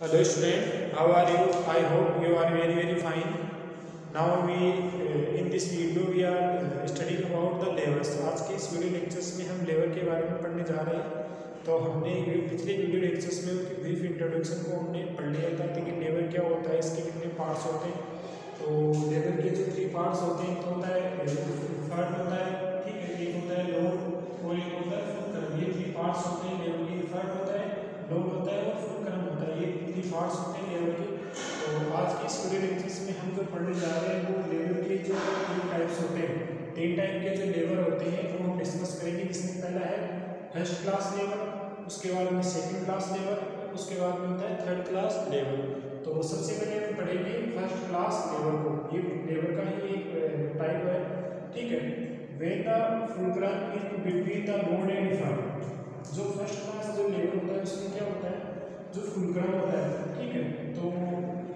Hello student how are you I hope you are very very fine now we in this video we are study about آج کے اس video Linux میں ہم labour کے بارے میں پڑھنے جا رہے ہیں تو ہم نے پچھلی ویڈیو لینچرس میں بریف انٹروڈکشن کو ہم نے پڑھ لیا تھا کہ لیبر کیا ہوتا ہے اس کے کتنے پارٹس ہوتے ہیں تو لیبر کے جو تھری پارٹس ہوتے ہیں تو ہوتا ہے فرق ہوتا ہے لوگ ہوتا ہے یہ تھری پارٹس ہوتے ہیں لیبر لوڈ ہوتا ہے اور فل کرم ہوتا ہے۔ یہ اتنی فارس ہوتے ہیں لیول کے تو آج کے اسٹوڈنٹ لیکچرس میں ہم جو پڑھنے جا رہے ہیں، وہ لیول کے جو تین ٹائپس ہوتے ہیں۔ تین ٹائپ کے جو لیول ہوتے ہیں، وہ ہم ڈسکس کریں گے۔ جس میں پہلا ہے فرسٹ کلاس لیول اس کے بعد میں سیکنڈ کلاس لیول اس کے بعد میں ہوتا ہے تھرڈ کلاس لیول تو سب سے پہلے ہم پڑھیں گے فرسٹ کلاس لیول کو۔ یہ لیول کا ہی ایک ٹائپ ہے۔ ٹھیک ہے۔ When the fulcrum is between the load and front جو فرسٹ کلاس جو لیول ہوتا ہے، اس میں کیا ہوتا ہے؟ جو فلکرم ہوتا ہے، ٹھیک ہے؟ تو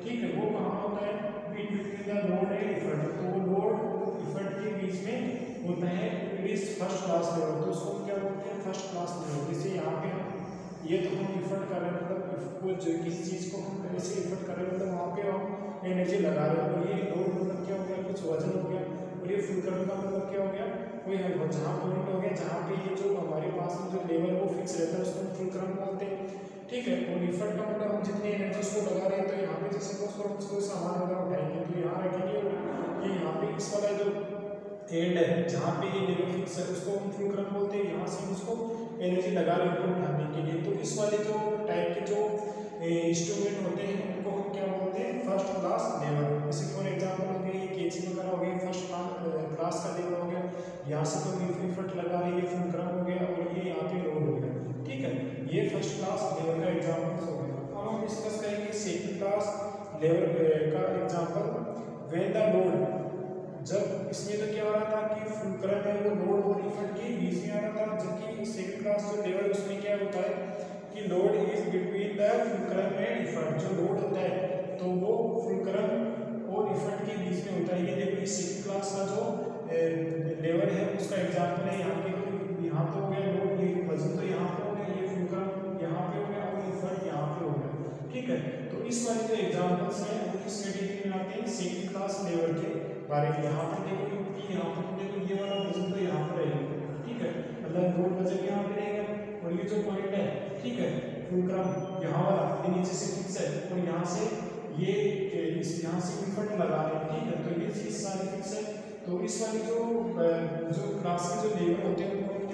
ٹھیک ہے، وہ کہاں ہوتا ہے؟ But between the load and effort تو لوڈ ایفرٹ کے بیچ میں ہوتا ہے it is first class lever تو اس کو کیا بولتے ہیں؟ فرسٹ کلاس لیول جیسے یہاں پہ ہم یہ تو ہم ایفرٹ کر رہے ہیں مطلب کچھ کسی چیز کو ہم ایسے ایفرٹ کر رہے ہیں مطلب وہاں پہ ہم انرجی لگا رہے ہیں۔ اور یہ لوڈ مطلب کیا ہو گیا؟ کچھ وزن ہو گیا۔ اور یہ فلکرم کا مطلب کیا ہو گیا؟ کوئی جہاں پوائنٹ ہو گیا، جہاں پہ یہ جو ہمارے پاس جو لیول وہ فکس رہتا ہے، اس کو ہم فل کرم بولتے ہیں۔ ٹھیک ہے، اور ایفرٹ کا مطلب ہم جتنی انرجی اس کو لگا رہے ہیں، تو یہاں پہ جیسے سپوز کوئی سامان وغیرہ اٹھائیں گے، تو یہاں رکھیں گے۔ یہ یہاں پہ اس والا جو اینڈ ہے، جہاں پہ یہ لیول فکس ہے، اس کو ہم فل کرم بولتے ہیں۔ یہاں سے ہم اس کو انرجی لگا رہے ہیں اٹھانے کے لیے۔ تو اس والے جو ٹائپ کے جو انسٹرومنٹ ہوتے ہیں، ان کو ہم کیا بولتے ہیں؟ فرسٹ کلاس لیول جیسے فار ایگزامپل ہو گئی یہ کیچی وغیرہ ہو گئی فرسٹ کلاس کا لیول ہو گیا۔ یہاں سے تو میری فٹ لگا رہی یہ فن کرم ہو گیا اور یہ یہاں پہ لوڈ ہو گیا۔ ٹھیک ہے، یہ فرسٹ کلاس لیول کا ایگزامپل ہو گیا۔ اب ہم ڈسکس کریں گے سیکنڈ کلاس لیول کا ایگزامپل وین دا لوڈ جب اس میں تو کیا ہو رہا تھا کہ فن کرم یہاں پہ ہو گیا لوگ یہ وزن تو یہاں پہ ہو گیا یہ فکر یہاں پہ ہو گیا اور یہ فرق یہاں پہ ہو گیا۔ ٹھیک ہے، تو اس والے جو ایگزامپلس ہیں، وہ کس کیٹیگری میں آتے ہیں؟ سیکنڈ کلاس لیول کے بارے میں۔ یہاں پہ دیکھو یہاں پہ دیکھو، یہ والا وزن تو یہاں پہ رہے گا۔ ٹھیک ہے مطلب روڈ وزن یہاں پہ رہے گا۔ اور یہ جو پوائنٹ ہے، ٹھیک ہے فلکرم یہاں والا، یہ نیچے سے فکس ہے۔ اور یہاں سے یہ یہاں سے انفٹ لگا رہے ہیں۔ ٹھیک ہے، تو یہ چیز ساری فکس ہے۔ تو اس والی جو جو کلاس کے جو لیول ہوتے ہیں وہ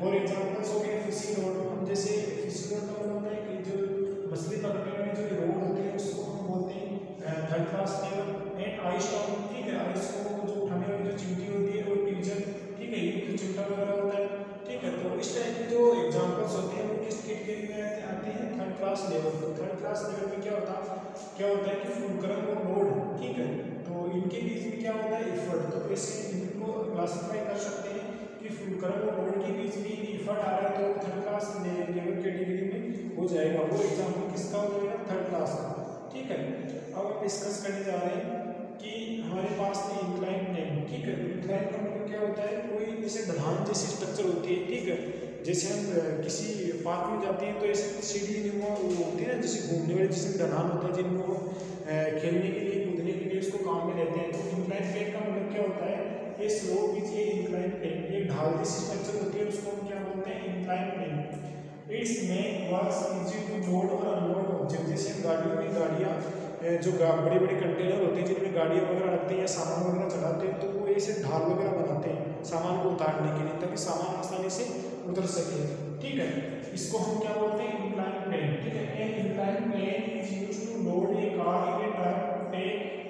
فور ایگزامپلس ہو گئے فشنگ روڈ ہم جیسے فشنگ روڈ کا ہوتا ہے کہ جو مچھلی پکڑنے میں جو روڈ ہوتے ہیں، اس کو ہم بولتے ہیں third class lever and ice top ٹھیک ہے آئس کو جو اٹھانے والی جو چمٹی ہوتی ہے، وہ ڈویژن ٹھیک ہے یہ چمٹا وغیرہ ہوتا ہے، ٹھیک ہے، تو اس ٹائپ کے جو ایگزامپلس ہوتے ہیں، وہ کس کٹ کے لیے آتے ہیں تھرڈ کلاس لیول پر تھرڈ کلاس لیول میں کیا ہوتا ہے کیا ہوتا ہے کہ فوڈ اور روڈ ٹھیک ہے، تو ان کے بیچ میں کیا ہوتا ہے؟ ایفرٹ تو اس ان کو کلاسیفائی کر سکتے ہیں کی فل اور گولڈ کی بیچ میں ایفرٹ آ رہا ہے تو تھرڈ کلاس لیول کیٹیگری میں ہو جائے گا۔ وہ ایگزامپل کس کا ہو جائے گا؟ تھرڈ کلاس کا۔ ٹھیک ہے۔ اب ہم ڈسکس کرنے جا رہے ہیں کہ ہمارے پاس انکلائن نیم ٹھیک ہے۔ انکلائن کا مطلب کیا ہوتا ہے؟ کوئی جیسے دھان جیسی اسٹرکچر ہوتی ہے، ٹھیک ہے۔ جیسے ہم کسی پارک میں جاتے ہیں تو ایسے سیڑھی وہ ہوتی ہے نا، جیسے گھومنے والے جسم ڈھان ہوتا ہے جن کو کھیلنے کے لیے، کودنے کے لیے اس کو کام میں لیتے ہیں۔ تو انکلائن پلیٹ کا مطلب کیا ہوتا ہے؟ یہ سلوپ بھی چاہیے پلین پین ایک ڈھال جیسی اسٹرکچر ہوتی ہے اس کو ہم کیا بولتے ہیں incline plane it's main was easy to load اور انلوڈ آبجیکٹ جیسے گاڑیوں کی گاڑیاں جو بڑے بڑے کنٹینر ہوتے ہیں جن میں گاڑیاں وغیرہ رکھتے ہیں یا سامان وغیرہ چڑھاتے ہیں تو وہ ایسے ڈھال وغیرہ بناتے ہیں سامان کو اتارنے کے لیے تاکہ سامان آسانی سے اتر سکے ٹھیک ہے اس کو ہم کیا بولتے ہیں انکلائن پلین ٹھیک ہے incline plane is use to load a car in a truck پہ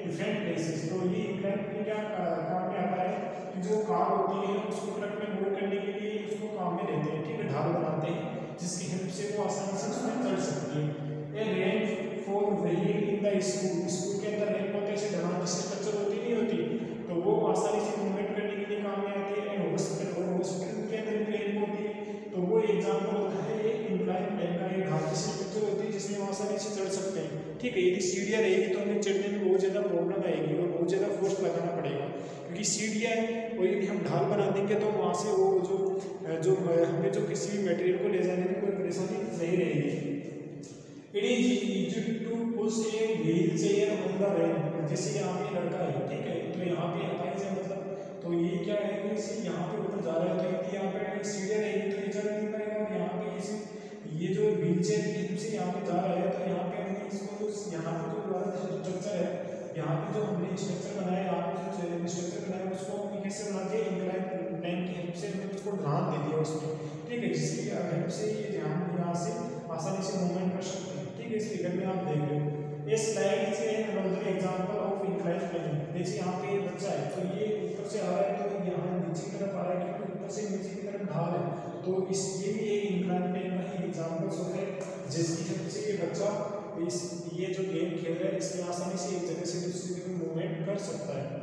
ڈفرینٹ پلیسز تو یہ انکلائن پلین کیا کام میں آتا ہے جو کار ہوتی ہے ہیں، جس کی ہیلپ سے وہ آسانی سے اس میں چڑھ سکتی a ramp four wheel in the school school کے اندر رینک ہوتے ہیں اسے ڈرامہ اسٹرکچر ہوتی نہیں ہوتی۔ تو وہ آسانی سے موومنٹ کرنے کے لیے کام میں آتی ہے ہاسپٹل اور ہاسپٹل کے اندر بھی رینک ہوتی ہے۔ تو وہ ایگزامپل ہوتا ہے ایک امپلائی بینک کا ایک ہاتھ اسٹرکچر ہوتی ہے، جس میں وہ آسانی سے چڑھ سکتے ہیں۔ ٹھیک ہے یدی سیڑھیاں رہے گی تو ہمیں چڑھنے میں بہت زیادہ پرابلم آئے گی اور بہت زیادہ فورس لگانا پڑے گا۔ کیونکہ سیڑھیاں ہیں اور یدی ہم ڈھال بنا دیں گے تو وہاں سے وہ جو جو ہمیں جو کسی بھی میٹیریل کو لے جانے میں کوئی پریشانی نہیں رہے گی it is easy to push a wheelchair on the ramp جیسے یہاں پہ لڑکا ہے ٹھیک ہے تو یہاں پہ ہٹائی سے مطلب تو یہ کیا ہے کہ اسے یہاں پہ اوپر جا رہا ہے تو یہاں پہ سیڑھیاں رہے گی تو یہ چڑھ نہیں پائے گا اور یہاں پہ اسے یہ جو وہیل چیئر کی سے یہاں پہ جا رہا ہے تو یہاں پہ ہم نے اس کو یہاں پہ جو ہمارا اسٹرکچر ہے یہاں پہ جو ہم نے اسٹرکچر بنایا ہے یہاں پہ جو اسٹرکچر بنایا ہے اس کو ہم نے کیسے بنا کے انکلائن بینک کے ہیلپ سے میں نے اس کو دھیان دے دیا اس میں ٹھیک ہے جس کی ہیلپ سے یہ دھیان یہاں سے آسانی سے موومنٹ کر سکتے ہیں ٹھیک ہے اس فگر میں آپ دیکھ رہے ہو یہ سلائڈ سے a example of incline plane دیکھیے یہاں پہ یہ بچہ ہے تو یہ اوپر سے آ رہا ہے تو یہاں نیچے کی طرف آ رہا ہے کیونکہ اوپر سے نیچے کی طرف ڈھال ہے تو اس یہ بھی ایک انکلائن پلین کا ہی ایگزامپلس ہوتا ہے جس کی ہیلپ سے یہ بچہ اس یہ جو گیم کھیل رہا ہے اس میں آسانی سے ایک جگہ سے دوسری جگہ موومنٹ کر سکتا ہے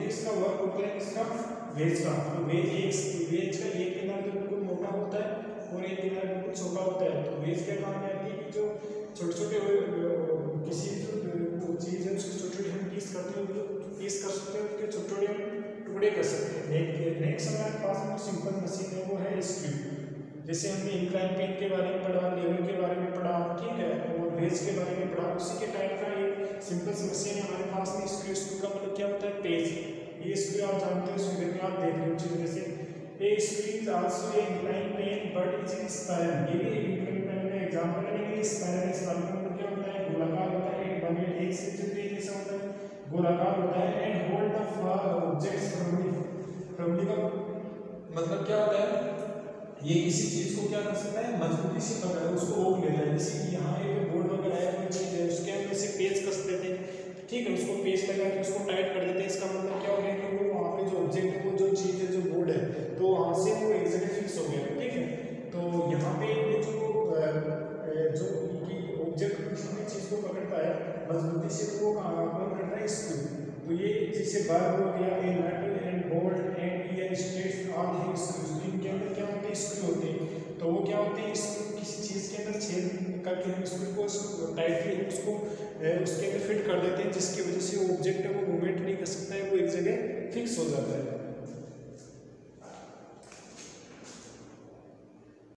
یہ اس کا ورک ہوتا ہے اس کا ویج کا تو ویج ایک ویج کا ایک کنارہ تو بالکل موٹا ہوتا ہے اور ایک کنارہ بالکل چھوٹا ہوتا ہے تو ویج کے کام میں آتی ہے کہ جو چھوٹے چھوٹے کسی بھی جو چیز ہے اس کو چھوٹے چھوٹے ہم پیس کرتے ہیں پیس کر سکتے ہیں اس کے چھوٹے نیکسٹ ہمارے پاس ایک سمپل مشین ہے وہ ہے اسکیو جیسے ہم نے انکلائن پین کے بارے میں پڑھا لیول کے بارے میں پڑھا ٹھیک ہے اور بیس کے بارے میں پڑھا اسی کے ٹائپ کا ایک سمپل مشین ہے ہمارے پاس میں اسکیو اسکیو کا مطلب کیا ہوتا ہے پیج یہ اسکیو آپ جانتے ہو اسکیو میں آپ دیکھ رہے ہیں چیز جیسے a screw is also a incline plane but is in spiral یہ بھی انکلائن پین میں ایگزامپل ہے لیکن اسپائرل اسپائرل کا مطلب کیا ہوتا ہے گولاکار ہوتا ہے ایک بنیڈ ایک سے جتنے جیسا ہوتا ہے گولاکار ہوتا ہے and hold the objects firmly family کا مطلب کیا ہوتا ہے؟ یہ کسی چیز کو کیا کر سکتا ہے؟ مضبوطی سے پکڑ، اس کو اوک لیتا ہے۔ جیسے کہ یہاں ایک بورڈ وغیرہ ہے، کوئی چیز ہے، اس کے اندر سے پیج کس دیتے ہیں۔ ٹھیک ہے، اس کو پیج لگا کے اس کو ٹائٹ کر دیتے ہیں۔ اس کا مطلب کیا ہو گیا کہ وہ وہاں پہ جو آبجیکٹ ہے، وہ جو چیز ہے، جو بورڈ ہے، تو وہاں سے وہ ایک جگہ فکس ہو گیا۔ ٹھیک ہے۔ تو یہاں پہ یہ جو جو آبجیکٹ کسی بھی چیز کو پکڑتا ہے مضبوطی سے وہ کام کرتا ہے اس کو۔ تو یہ جیسے بار ہو گیا اے میٹر جو عام دیکھیں کے اندر کیا ہوتے ہیں اسکرو ہوتے ہیں؟ تو وہ کیا ہوتے ہیں؟ اسکرو کسی چیز کے اندر چھید کر کے ہم اسکرو کو ٹائٹلی اس کو اس کے اندر فٹ کر دیتے ہیں، جس کی وجہ سے وہ آبجیکٹ ہے، وہ موومنٹ نہیں کر سکتا ہے، وہ ایک جگہ فکس ہو جاتا ہے۔